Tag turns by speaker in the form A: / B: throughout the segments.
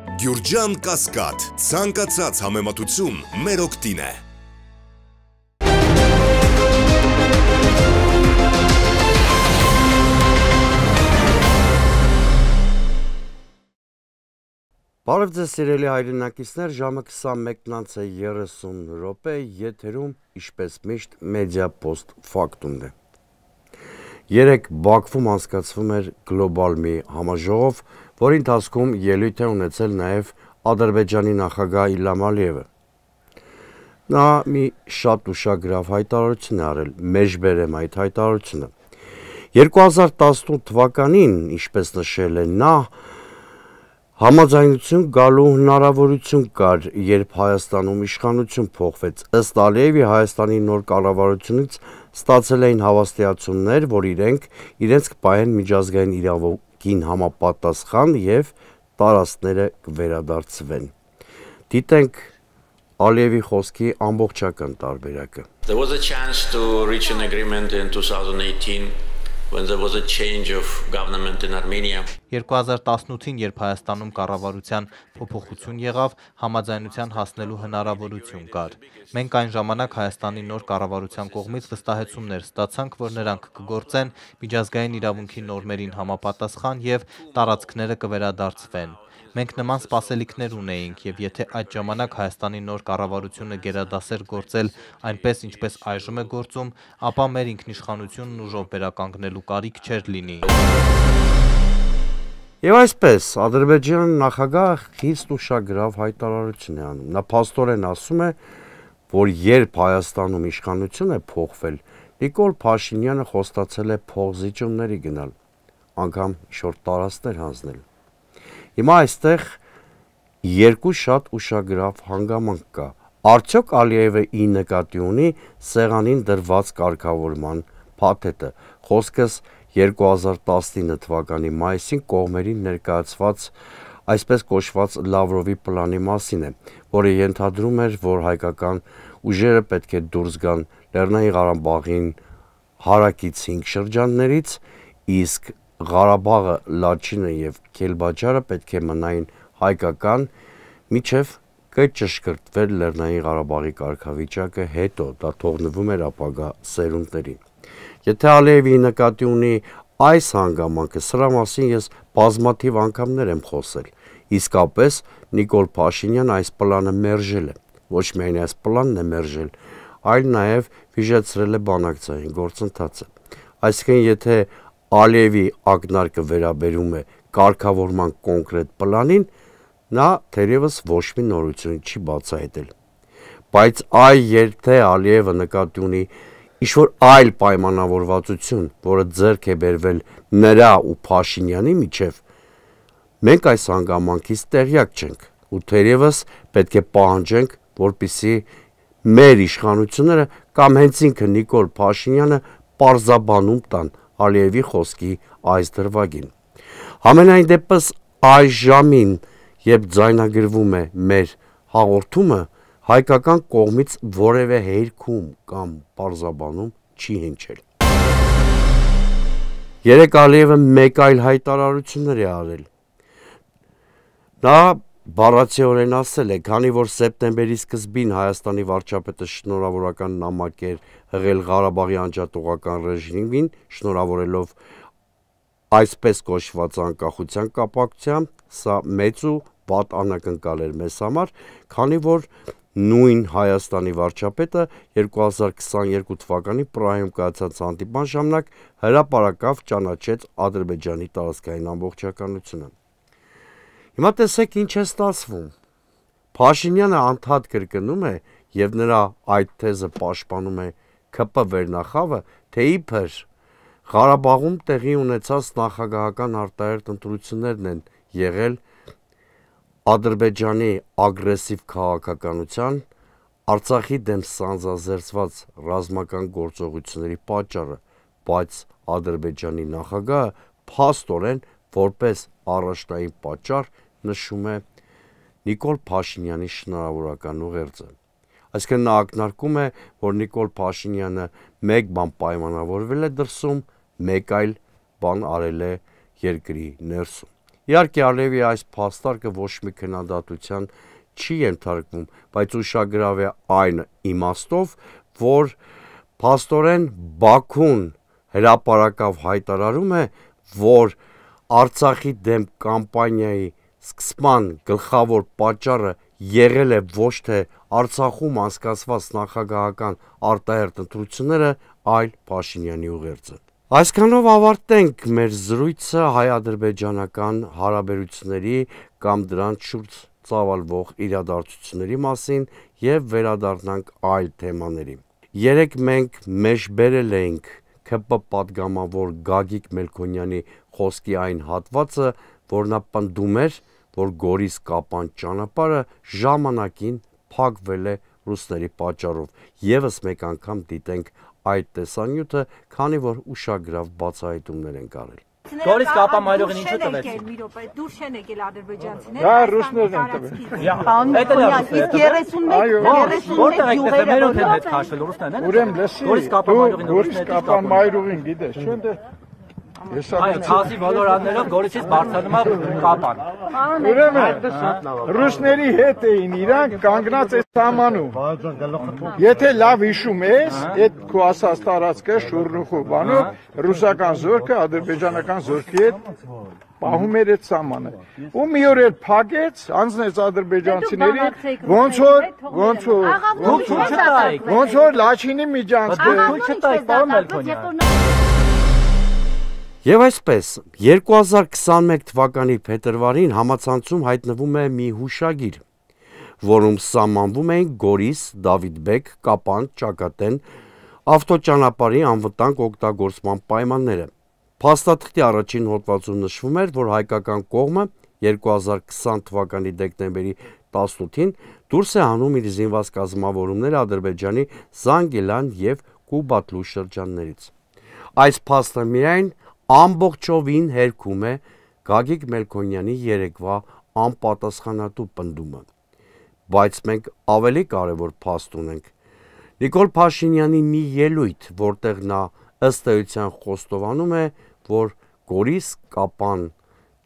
A: Գյուրջան Կասկադ, ցանկացած համեմատություն մեր օգտին է։
B: Բարև ձեզ սիրելի հայրենակիցներ, ժամը 21:30 րոպե, եթերում ինչպես միշտ Media Post Factum-ն է։ Երեք Բաքվում անցկացվում էր գլոբալ մի համաժողով, որի ընթացքում ելույթ է ունեցել նաև Ադրբեջանի նախագահ Իլհամ Ալիևը։ Նա մի շատ ուշագրավ հայտարարություն է արել, մեջբերեմ այդ հայտարարությունը։ 2018 թվականին, ինչպես նշել է նա, Համաձայնություն գալու հնարավորություն կար, երբ Հայաստանում իշխանություն փոխվեց։ Ըստ Ալիևի Հայաստանի նոր կառավարությունից ստացել էին հավաստիացումներ, որ իրենք իրենց կպահեն միջազգային իրավունքին համապատասխան եւ տարածքները կվերադարձվեն։ Դիտենք Ալիևի խոսքի ամբողջական տարբերակը։
C: There was a chance to reach an agreement in 2018 when there was a change of government in Armenia.
D: 2018-ին, երբ Հայաստանում կառավարության փոփոխություն եղավ, համաձայնության հասնելու հնարավորություն կար։ Մենք այն ժամանակ Հայաստանի նոր կառավարության կողմից վստահեցումներ ստացանք, որ նրանք կգործեն միջազգային իրավունքի նորմերին համապատասխան եւ տարածքները կվերադարձվեն։ Մենք նման սպասելիքներ ունեինք եւ եթե այդ ժամանակ Հայաստանի նոր կառավարությունը գերադասեր գործել այնպես ինչպես այժմ է գործում, ապա մեր ինքնիշխանությունն ուժով վերականգնելու կարիք չէր լինի։
B: Եվ այսպես Ադրբեջան նախագահ խիստ ուշագրավ հայտարարություն է անում։ Նա փաստորեն ասում է, որ երբ Հայաստանում իշխանություն է փոխվել, Նիկոլ Փաշինյանը խոստացել է փողզիջումների գնալ, անգամ շորտ տարածներ հանձնել։ Հիմա այստեղ երկու շատ ուշագրավ հանգամանք կա։ Արդյոք Ալիևը ի նկատի ունի սեղանին դրված կարգավորման փաթեթը։ Խոսքս 2019 թվականի մայիսին կողմերին ներկայացված այսպես կոչված Լավրովի պլանի մասին է, որը ենթադրում էր, որ հայկական ուժերը պետք է դուրս գան Լեռնային Ղարաբաղին հարակից 5 շրջաններից, իսկ Ղարաբաղը, Լաչինը եւ Քելբաջարը պետք է մնային հայկական միջև կճշգրտվեր Լեռնային Ղարաբաղի կարգավիճակը հետո դա թողնվում էր ապագա սերունդներին։ Եթե Ալիևի նկատի ունի այս հանգամանքը, սրա մասին ես բազմաթիվ անգամներ եմ խոսել։ Իսկապես Նիկոլ Փաշինյան այս պլանը մերժել է։ Ոչ միայն այս պլանն է մերժել, այլ նաև վիճեցրել է բանակցային գործընթացը։ Այսինքն եթե Ալիևի ակնարկը վերաբերում է կարգավորման կոնկրետ պլանին, նա թերևս ոչ մի նորություն չի բացահայտել։ Բայց այ եթե Ալիևը նկատի ունի ինչ-որ այլ պայմանավորվածություն, որը ձեռք է բերվել նրա ու Փաշինյանի միջև, մենք այս հանգամանքից տեղյակ չենք ու թերևս պետք է պահանջենք, որպիսի մեր իշխանությունները կամ հենց ինքը Նիկոլ Փաշինյանը պարզաբանում տան Ալիևի խոսքի այս դրվագին։ Համենայն դեպս այս ժամին, երբ ձայնագրվում է մեր հաղորդումը, հայկական կողմից որևէ հերքում կամ պարզաբանում չի հնչել։ Երեք Ալիևը մեկ այլ հայտարարություններ է արել։ Նա բառացիորեն ասել է, քանի որ սեպտեմբերի սկզբին Հայաստանի վարչապետը շնորհավորական նամակ էր հղել Ղարաբաղի անջատողական ռեժիմին, շնորհավորելով այսպես կոչված անկախության կապակցությամբ, սա մեծ ու վատ անակնկալ էր մեզ համար, քանի որ նույն Հայաստանի վարչապետը 2022 թվականի Պրահում կայացած հանդիպման ժամանակ հրաապարակավ ճանաչեց Ադրբեջանի տարածքային ամբողջականությունը։ Հիմա տեսեք ինչ է ստացվում։ Փաշինյանը անդադ կրկնում է եւ նրա այդ թեզը պաշտպանում է ԿՊ վերնախավը, թե իբր Ղարաբաղում տեղի ունեցած նախագահական արտահերտ ընտրություններն են եղել. Ադրբեջանի ագրեսիվ քաղաքականության Արցախի դեմ սանձազերծված ռազմական գործողությունների պատճառը, բայց Ադրբեջանի նախագահը փաստորեն որպես առաջնային պատճառ նշում է Նիկոլ Փաշինյանի շնորհավորական ուղերձը։ Այսինքն նա ակնարկում է, որ Նիկոլ Փաշինյանը մեկ բան պայմանավորվել է դրսում, մեկ այլ բան արել է երկրի ներսում։ Իհարկե Ալիևի այս փաստարկը ոչ մի քննադատության չի ենթարկվում, բայց ուշագրավ է այն իմաստով, որ փաստորեն Բաքուն հրաապարակավ հայտարարում է, որ Արցախի դեմ կամպանիայի սկսման գլխավոր պատճառը եղել է ոչ թե Արցախում անցկացված նախագահական արտահերտ ընտրությունները, այլ Փաշինյանի ուղերձը։ Այսքանով ավարտենք մեր զրույցը հայ-ադրբեջանական հարաբերությունների կամ դրանց շուրջ ծավալվող իրադարձությունների մասին եւ վերադառնանք այլ թեմաների։ Երեք մենք մեջբերել էինք ՀԿՊ падգամավոր Գագիկ Մելքոնյանի խոսքի այն հատվածը, որ նա պնդում էր, որ Գորիս կապան ճանապարհը ժամանակին փակվել է ռուսների պատճառով։ Եվս մեկ անգամ դիտենք այդ տեսանյութը, քանի որ ուշագրավ բացահայտումներ են կարել։
E: Գորիս կապամայրողին ինչու տվեց։
F: Մի րոպե, դուրս չեն եկել ադրբեջանցիները։
G: Դա ռուսներն են տվել։
E: Այդ էլ է
F: Իսկ 31
E: Որտեղ
F: 31
E: եք
F: յուղերը
E: մերոթ են հետ քաշվել ռուսներն են։
G: Ուրեմն լսի,
E: Գորիս կապամայրողին
G: Գորիս կապամայրուղին գիտես, չէ՞ դե։
E: Այո, ցասի ոլորաններով Գորիսից բարձրանում է կապան։
G: Ուրեմն ռուսների հետ էին իրանք կանգնած այս սահմանում։ Եթե լավ հիշում ես, այդ քո ասած տարածքը շուրնուխու բանով ռուսական զորքը ադրբեջանական զորքի հետ պահում էր այդ սահմանը։ Ու մի օր էլ փակեց, անձնեց ադրբեջանցիներին, ոնց որ ոնց որ
E: ցույց չտայիք։
G: ոնց որ Լաչինի միջանցքը
E: Դուք ցույց չտայիք, պարոն Մելքոնյան։
B: Եվ այսպես 2021 թվականի փետրվարին համացանցում հայտնվում է մի հուշագիր, որում սահմանվում էին Գորիս, Դավիթբեկ, Կապան, Ճակատեն ավտոճանապարհի անվտանգ օգտագործման պայմանները։ Փաստաթղթի առաջին հոդվածում նշվում էր, որ հայկական կողմը 2020 թվականի դեկտեմբերի 18-ին դուրս է հանում իր զինված կազմավորումները Ադրբեջանի Զանգիլան եւ Կուբատլու շրջաններից։ Այս փաստը միայն ամբողջովին հերքում է Գագիկ Մելքոնյանի երեկվա անպատասխանատու պնդումը։ Բայց մենք ավելի կարևոր փաստ ունենք։ Նիկոլ Փաշինյանի մի ելույթ, որտեղ նա ըստ էության խոստովանում է, որ Գորիս Կապան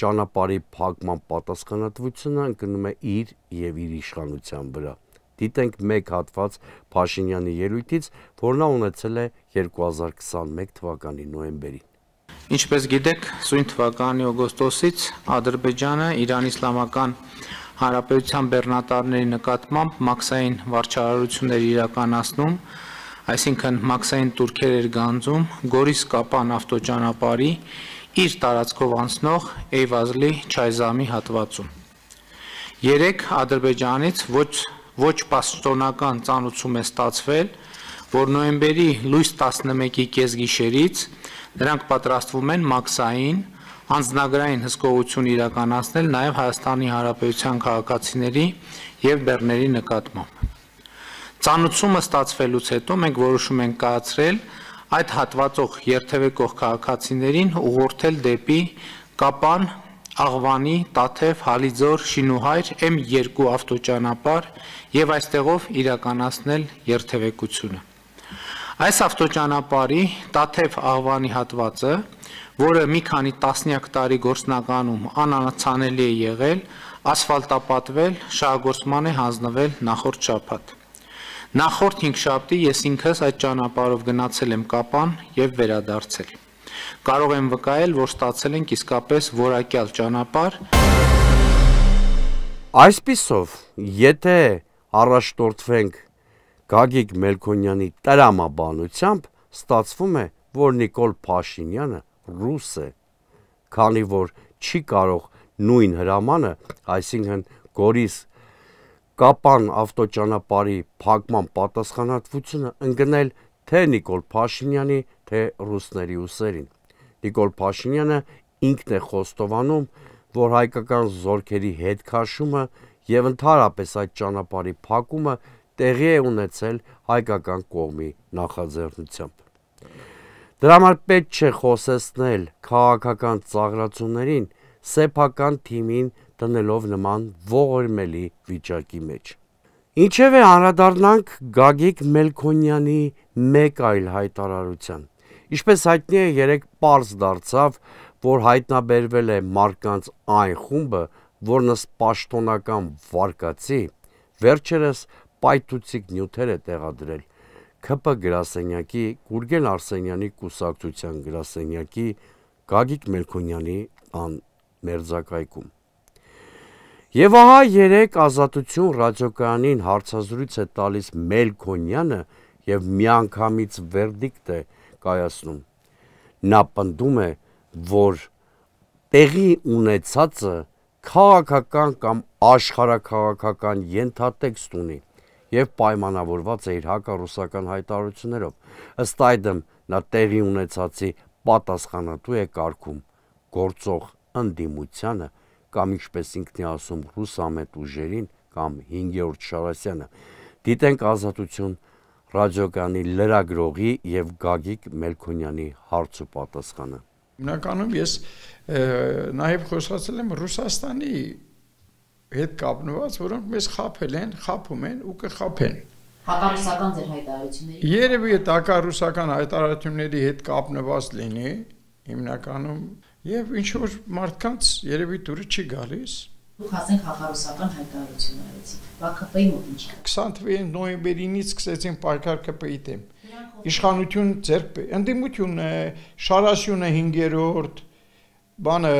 B: ճանապարհի փակման պատասխանատվությունը ընկնում է իր եւ իր իշխանության վրա։ Դիտենք մեկ հատված Փաշինյանի ելույթից, որ նա ունեցել է 2021 թվականի նոյեմբերին։
H: Ինչպես գիտեք, սույն թվականի օգոստոսից Ադրբեջանը Իրանի Իսլամական Հանրապետության բեռնատարների նկատմամբ մաքսային վարչարարություններ իրականացնում, այսինքն մաքսային турքեր էր գանձում Գորիս-Կապան ավտոճանապարհի իր տարածքով անցնող Էյվազլի Չայզամի հատվածում։ 3 Ադրբեջանից ոչ ոչ պաշտոնական ծանուցում է ստացվել, որ նոյեմբերի լույս 11-ի կեսգիշերից նրանք պատրաստվում են մաքսային անձնագրային հսկողություն իրականացնել նաև Հայաստանի Հանրապետության քաղաքացիների եւ բեռների նկատմամբ։ Ծանուցումը ստացվելուց հետո մենք որոշում ենք կայացրել այդ հատվածող երթևեկող քաղաքացիներին ուղղորդել դեպի Կապան, Աղվանի, Տաթև, Հալիձոր, Շինուհայր M2 ավտոճանապարհ եւ այստեղով իրականացնել երթևեկությունը։ Այս ավտոճանապարհի Տաթև Աղվանի հատվածը, որը մի քանի տասնյակ տարի գործնականում անանացանելի է եղել, ասֆալտապատվել, շահագործման է հանձնվել նախորդ շաբաթ։ Նախորդ 5 շաբթի ես ինքս այդ ճանապարհով գնացել եմ Կապան եւ վերադարձել։ Կարող եմ վկայել, որ ստացել ենք իսկապես որակյալ ճանապարհ։
B: Այսպիսով, եթե առաջնորդվենք Գագիկ Մելքոնյանի տրամաբանությամբ, ստացվում է, որ Նիկոլ Փաշինյանը ռուս է, քանի որ չի կարող նույն հրամանը, այսինքն Գորիս Կապան ավտոճանապարհի փակման պատասխանատվությունը ընկնել թե Նիկոլ Փաշինյանի, թե ռուսների ուսերին։ Նիկոլ Փաշինյանը ինքն է խոստովանում, որ հայկական զորքերի հետ քաշումը եւ ընդհանրապես այդ ճանապարհի փակումը տեղի է ունեցել հայկական կողմի նախաձեռնությամբ։ Դրա համար պետք չէ խոսեցնել քաղաքական ծաղրացումներին սեփական թիմին տնելով նման ողորմելի վիճակի մեջ։ Ինչևէ անդրադառնանք Գագիկ Մելքոնյանի մեկ այլ հայտարարության։ Ինչպես հայտնի է, երեք པարզ դարձավ, որ հայտնաբերվել է մարկանց այն խումբը, որն ըստ պաշտոնական վարկածի վերջերս պայթուցիկ նյութեր է տեղադրել. ԿՓ գրասենյակի Գուրգեն Արսենյանի կուսակցության գրասենյակի Գագիկ Մելքոնյանի ան մերձակայքում։ Եվ ահա երեք ազատություն ռադիոկայանին հարցազրույց է տալիս Մելքոնյանը եւ միանգամից վերդիկտ է կայացնում։ Նա պնդում է, որ տեղի ունեցածը քաղաքական կամ աշխարհակաղակական ենթատեքստ ունի եւ պայմանավորված է իր հակառուսական հայտարարություններով։ Ըստ այդմ նա տեղի ունեցածի պատասխանատու է կարգում գործող ընդդիմությանը կամ ինչպես ինքն է ասում ռուսամետ ուժերին կամ 5-րդ Շարասյանը։ Դիտենք ազատություն ռադիոկանի լրագրողի եւ Գագիկ Մելքոնյանի հարց ու պատասխանը։
G: Հիմնականում ես նաև խոսացել եմ Ռուսաստանի հետ կապնված, որոնք մեզ խափել են, խափում են ու կխափեն։
I: Հակառուսական ձեր հայտարարությունների։
G: Երևի այդ հակառուսական հայտարարությունների հետ կապնված լինի, հիմնականում եւ ինչ որ մարդկանց երևի դուրը չի գալիս։
I: Դուք ասենք հակառուսական հայտարարություն արեցիք։ ԲԿՊ-ի մոտ ինչ կա։
G: 20 թվականի նոյեմբերինից սկսեցին պայքար ԿՊ-ի դեմ։ Իշխանություն ձերկ ընդդիմությունը Շարասյունը 5-րդ բանը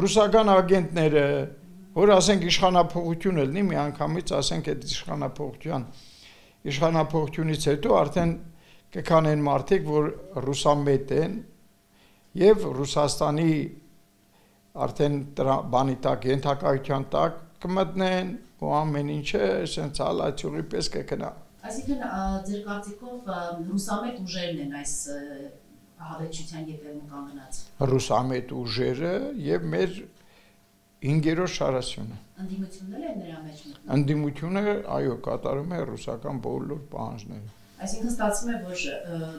G: ռուսական ագենտները որ ասենք իշխանապողություն լինի մի անգամից ասենք այդ իշխանապողության իշխանապողությունից հետո արդեն կքանեն մարդիկ որ ռուսամետ են եւ Ռուսաստանի արդեն բանի տակ ենթակայության տակ կմտնեն ու ամեն ինչը ասենց հալածյուրի պես կգնա
I: Այսինքն ձեր կարծիքով ռուսամետ ուժերն են այս հավերժության ետևում կանգնած։
G: Ռուսամետ ուժերը եւ մեր 5-րդ շարասյունը։
I: Ընդդիմությունն էլ է նրա մեջ մտնում։
G: Ընդդիմությունը, այո, կատարում է ռուսական բոլոր պահանջները։
I: Այսինքն ստացվում է, որ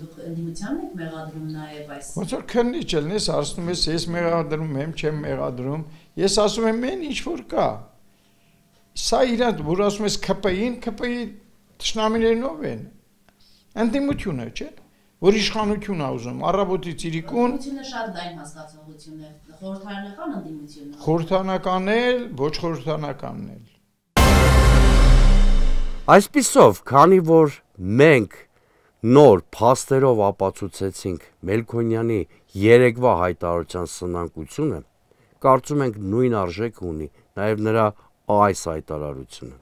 I: դուք ընդդիմությանն եք մեղադրում նաև այս
G: Ոնց որ քննիչ ելնես, ասում ես ես մեղադրում եմ, չեմ մեղադրում։ Ես ասում եմ, մեն ինչ որ կա։ Սա իրանք, որ ասում ես ԿՊ-ին, ԿՊ-ի Տշնամիներն ով են։ Ընդդիմությունը, չէ՞ որ իշխանություն ա ուզում, առավոտի ծիրիկուն։
I: Ընդդիմությունը շատ լայն հասկացողություն է։ Խորհրդարանական ընդդիմությունը։
G: Խորհրդանական էլ, ոչ խորհրդանականն էլ։
B: Այսպիսով, քանի որ մենք նոր փաստերով ապացուցեցինք Մելքոնյանի երեկվա հայտարարության սնանկությունը, կարծում ենք նույն արժեք ունի նաև նրա այս հայտարարությունը։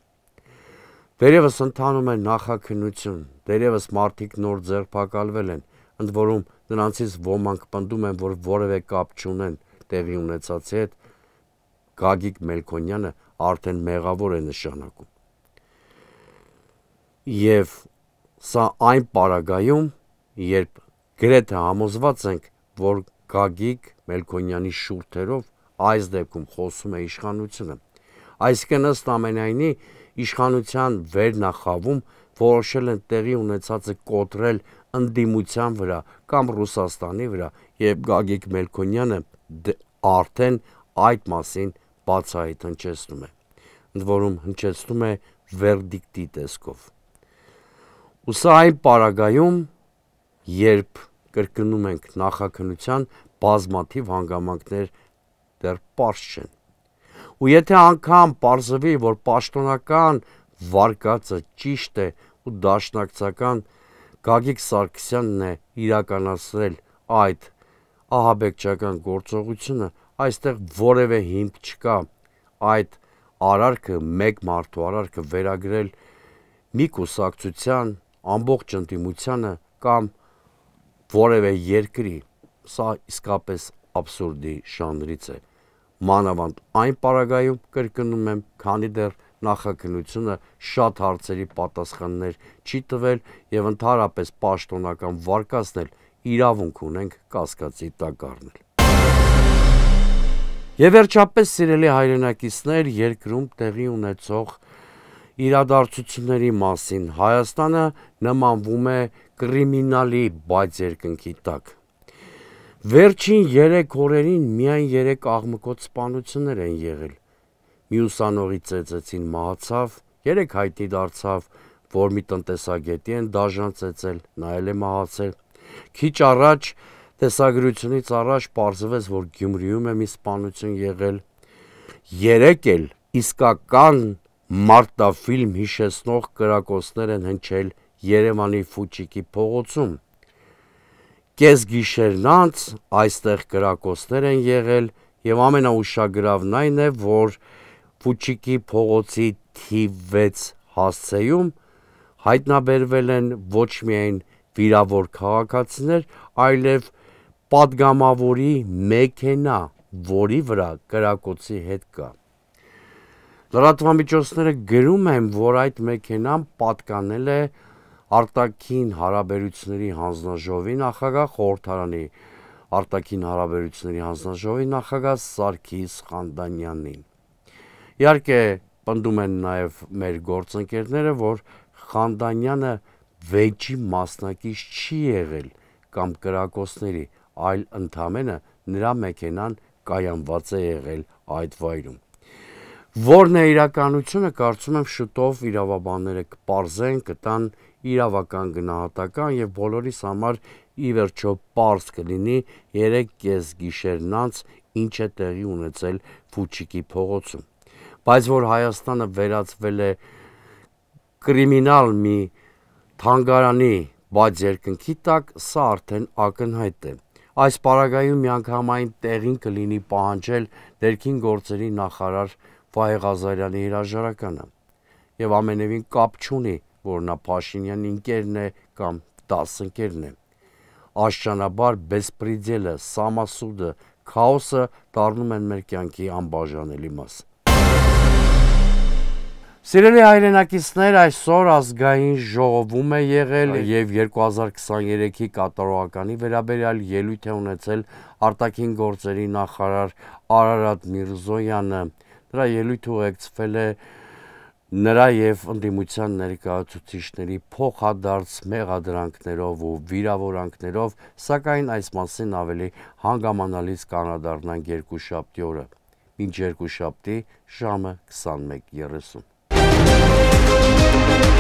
B: Դերևս ընթանում է նախաքնություն, դերևս մարդիկ նոր ձերբակալվել են, ընդ որում նրանցից ոմանք պնդում են, որ որևէ կապ չունեն տեղի ունեցածի հետ, Գագիկ Մելքոնյանը արդեն մեղավոր է նշանակում։ Եվ սա այն պարագայում, երբ գրեթե համոզված ենք, որ Գագիկ Մելքոնյանի շուրթերով այս դեպքում խոսում է իշխանությունը։ Այսինքն ըստ ամենայնի իշխանության վերնախավում որոշել են տեղի ունեցածը կոտրել ընդդիմության վրա կամ Ռուսաստանի վրա եւ Գագիկ Մելքոնյանը արդեն այդ մասին բացահայտ հնչեցնում է ընդ որում հնչեցնում է վերդիկտի տեսքով. Ու սա այն պարագայում երբ կրկնում ենք նախաքնության բազմաթիվ հանգամանքներ դեռ པարզ չեն ու եթե անգամ parzvi, որ պաշտոնական վարկածը ճիշտ է ու դաշնակցական Գագիկ Սարգսյանն է իրականացրել այդ ահաբեկչական գործողությունը, այստեղ որևէ հիմք չկա. Այդ արարքը մեկ մարդու արարքը վերագրել մի կուսակցության ամբողջ ընդդիմությանը կամ որևէ երկրի սա իսկապես абսուրդի շանրից է մանավանդ այն պարագայում կրկնում եմ, քանի դեռ նախաքնությունը շատ հարցերի պատասխաններ չի տվել եւ ընդհանրապես պաշտոնական վարկածնել իրավունք ունենք կասկածի տակ առնել։ Եվ վերջապես սիրելի հայրենակիցներ երկրում տեղի ունեցող իրադարձությունների մասին. Հայաստանը նմանվում է կրիմինալի բայց երկնքի տակ Վերջին 3 օրերին միայն 3 աղմկոտ սպանություններ են եղել։ Մյուսանողի ծեծեցին մահացավ, 3 հայտի դարձավ, որ մի տնտեսագետի են դաժան ծեծել, նա էլ է մահացել։ Քիչ առաջ տեսագրությունից առաջ պարզվեց, որ Գյումրիում է մի սպանություն եղել։ Երեք էլ իսկական մարտաֆիլմ հիշեցնող կրակոցներ են հնչել Երևանի Ֆուչիկի փողոցում։ Կես գիշերն անց այստեղ կրակոցներ են եղել եւ ամենաուշագրավն այն է, որ Փուչիկի փողոցի թիվ 6 հասցեում հայտնաբերվել են ոչ միայն վիրավոր քաղաքացիներ, այլև падգամավորի մեքենա, որի վրա կրակոցի հետ կա։ Լրատվամիջոցները գրում են, որ այդ մեքենան պատկանել է արտաքին հարաբերությունների հանձնաժողովի նախագահ խորհրդարանի արտաքին հարաբերությունների հանձնաժողովի նախագահ Սարգիս Խանդանյանին։ Իհարկե, պնդում են նաև մեր գործընկերները, որ Խանդանյանը վեճի մասնակից չի եղել կամ կրակոցների, այլ ընդամենը նրա մեքենան կայանված է եղել այդ վայրում։ Որն է իրականությունը, կարծում եմ շուտով իրավաբանները կպարզեն, կտան իրավական գնահատական եւ բոլորիս համար ի վերջո པարզ կլինի 3:30 գիշերն անց ինչ է տեղի ունեցել Ֆուչիկի փողոցում։ Բայց որ Հայաստանը վերածվել է կրիմինալ մի թանգարանի բաց երկնքի տակ, սա արդեն ակնհայտ է։ Այս պարագայում միանգամայն տեղին կլինի պահանջել ներքին գործերի նախարար Վահե Ղազարյանի հրաժարականը։ Եվ ամենևին կապ չունի, որ նա Փաշինյանի ընկերն է կամ դասընկերն է։ Աշճանաբար բեսպրիդելը, սամասուդը, քաոսը դառնում են մեր կյանքի անբաժանելի մաս։ Սիրելի հայրենակիցներ, այսօր ազգային ժողովում է եղել եւ 2023-ի կատարողականի վերաբերյալ ելույթ է ունեցել արտաքին գործերի նախարար Արարատ Միրզոյանը։ Նրա ելույթը ուղեկցվել է նրա եւ ընդդիմության ներկայացուցիչների փոխադարձ մեղադրանքներով ու վիրավորանքներով, սակայն այս մասին ավելի հանգամանալից կանադառնանք երկուշաբթի օրը։ Մինչ երկուշաբթի ժամը 21:30 Música